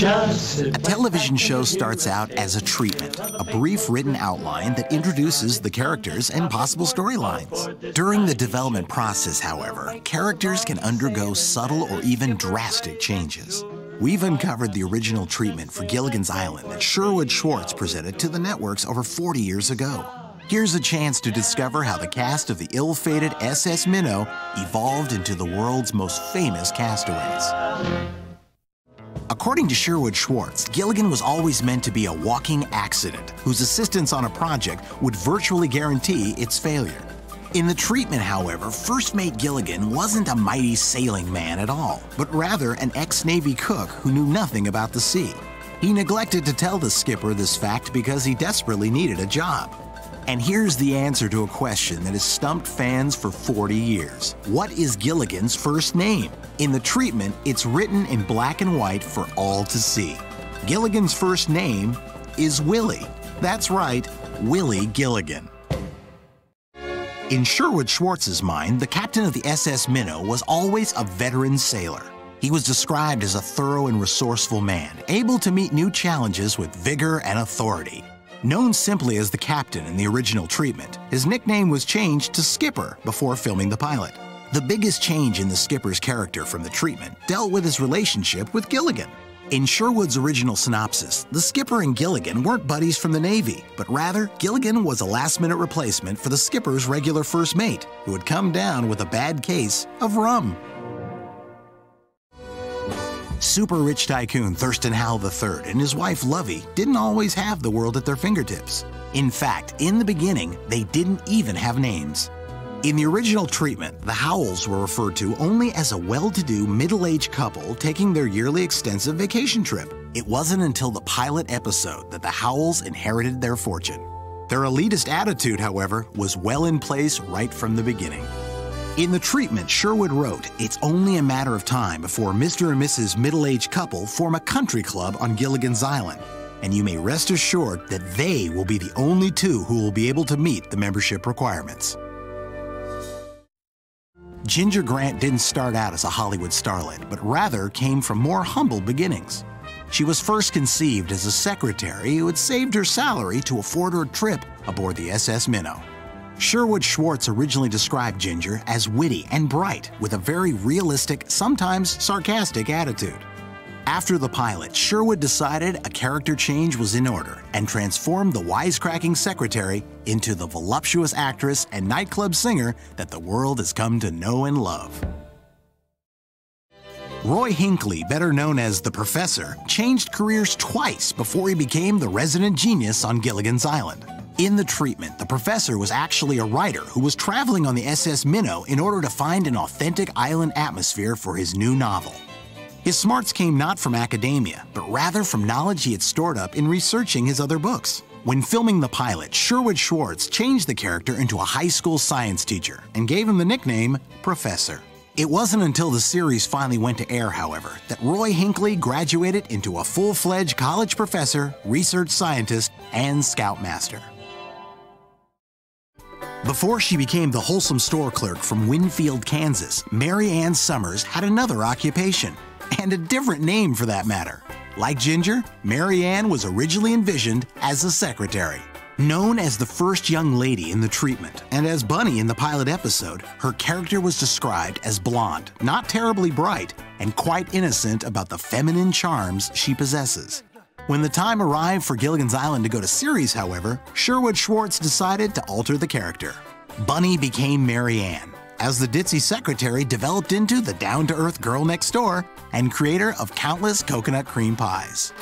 A television show starts out as a treatment, a brief written outline that introduces the characters and possible storylines. During the development process, however, characters can undergo subtle or even drastic changes. We've uncovered the original treatment for Gilligan's Island that Sherwood Schwartz presented to the networks over 40 years ago. Here's a chance to discover how the cast of the ill-fated SS Minnow evolved into the world's most famous castaways. According to Sherwood Schwartz, Gilligan was always meant to be a walking accident whose assistance on a project would virtually guarantee its failure. In the treatment, however, first mate Gilligan wasn't a mighty sailing man at all, but rather an ex-Navy cook who knew nothing about the sea. He neglected to tell the skipper this fact because he desperately needed a job. And here's the answer to a question that has stumped fans for 40 years. What is Gilligan's first name? In the treatment, it's written in black and white for all to see. Gilligan's first name is Willie. That's right, Willie Gilligan. In Sherwood Schwartz's mind, the captain of the SS Minnow was always a veteran sailor. He was described as a thorough and resourceful man, able to meet new challenges with vigor and authority. Known simply as the captain in the original treatment, his nickname was changed to Skipper before filming the pilot. The biggest change in the skipper's character from the treatment dealt with his relationship with Gilligan. In Sherwood's original synopsis, the skipper and Gilligan weren't buddies from the Navy, but rather, Gilligan was a last minute replacement for the skipper's regular first mate, who had come down with a bad case of rum. Super rich tycoon Thurston Howell III and his wife Lovey didn't always have the world at their fingertips. In fact, in the beginning, they didn't even have names. In the original treatment, the Howells were referred to only as a well-to-do middle-aged couple taking their yearly extensive vacation trip. It wasn't until the pilot episode that the Howells inherited their fortune. Their elitist attitude, however, was well in place right from the beginning. In the treatment, Sherwood wrote, It's only a matter of time before Mr. and Mrs. middle aged couple form a country club on Gilligan's Island, and you may rest assured that they will be the only two who will be able to meet the membership requirements. Ginger Grant didn't start out as a Hollywood starlet, but rather came from more humble beginnings. She was first conceived as a secretary who had saved her salary to afford her a trip aboard the SS Minnow. Sherwood Schwartz originally described Ginger as witty and bright with a very realistic, sometimes sarcastic attitude. After the pilot, Sherwood decided a character change was in order and transformed the wisecracking secretary into the voluptuous actress and nightclub singer that the world has come to know and love. Roy Hinkley, better known as the Professor, changed careers twice before he became the resident genius on Gilligan's Island. In the treatment, the professor was actually a writer who was traveling on the SS Minnow in order to find an authentic island atmosphere for his new novel. His smarts came not from academia, but rather from knowledge he had stored up in researching his other books. When filming the pilot, Sherwood Schwartz changed the character into a high school science teacher and gave him the nickname Professor. It wasn't until the series finally went to air, however, that Roy Hinkley graduated into a full-fledged college professor, research scientist, and scoutmaster. Before she became the wholesome store clerk from Winfield, Kansas, Mary Ann Summers had another occupation, and a different name for that matter. Like Ginger, Mary Ann was originally envisioned as a secretary. Known as the first young lady in the treatment, and as Bunny in the pilot episode, her character was described as blonde, not terribly bright, and quite innocent about the feminine charms she possesses. When the time arrived for Gilligan's Island to go to series, however, Sherwood Schwartz decided to alter the character. Bunny became Mary Ann, as the ditzy secretary developed into the down-to-earth girl next door and creator of countless coconut cream pies.